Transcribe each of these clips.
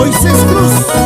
Moisés Cruz.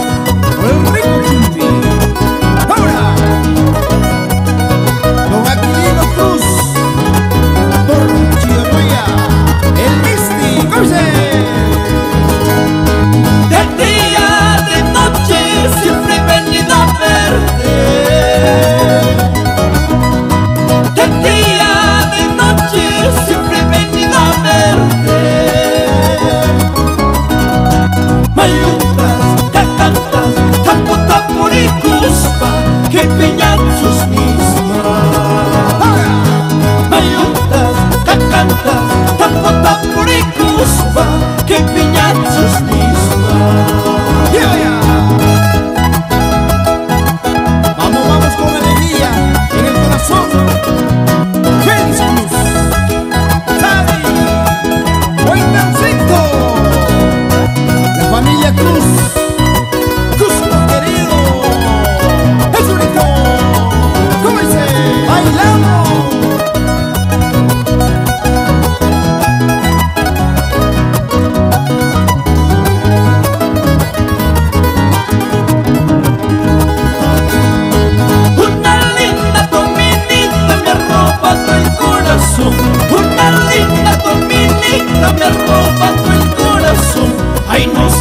ain't no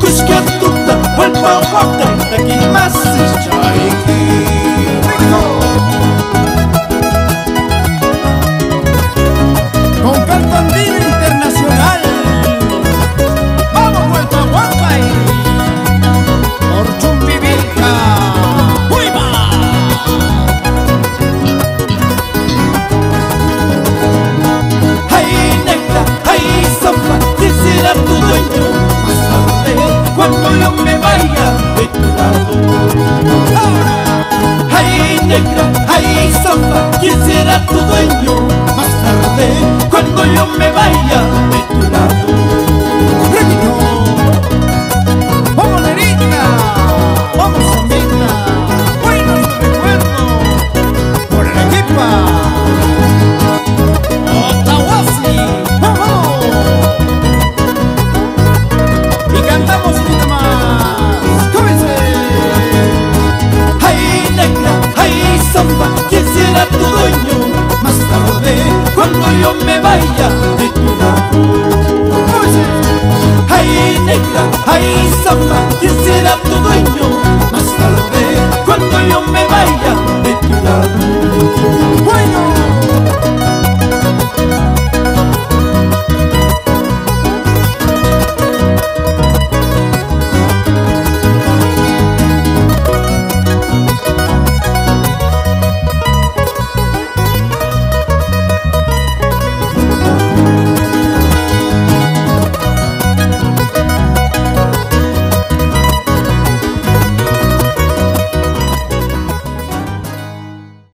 Kushkia tuta, walpa wakta, takin masih caiki mi sopa, quien será tu dueño. Más tarde, cuando yo me vaya, negra, ay samba, ¿quién será tu dueño? Más tarde, cuando yo me vaya de tu lado.